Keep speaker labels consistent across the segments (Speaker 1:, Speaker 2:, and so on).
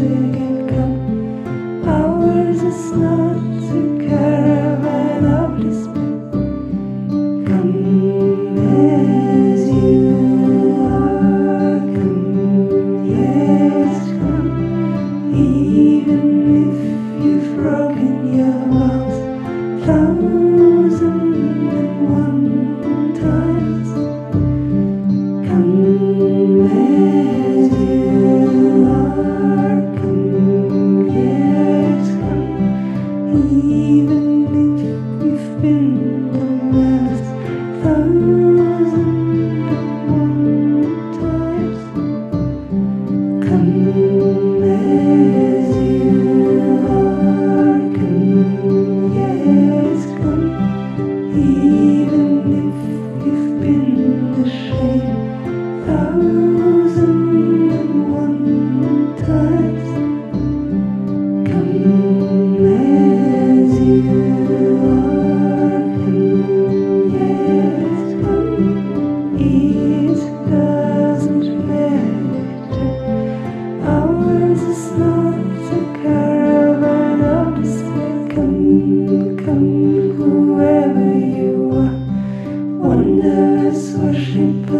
Speaker 1: chicken. Ours is not a caravan of despair. Come you are, come, yes, come. Even if you've broken your vows, come. even if you've been ashamed. is worship.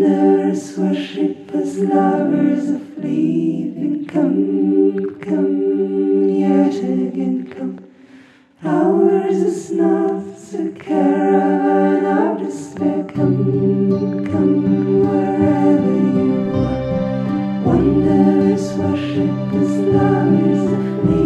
Speaker 1: Thunders worship as lovers of leaving, Come, come, yet again come. Ours is not the caravan of despair. Come, come, wherever you are. Wonders worship as lovers of leaving.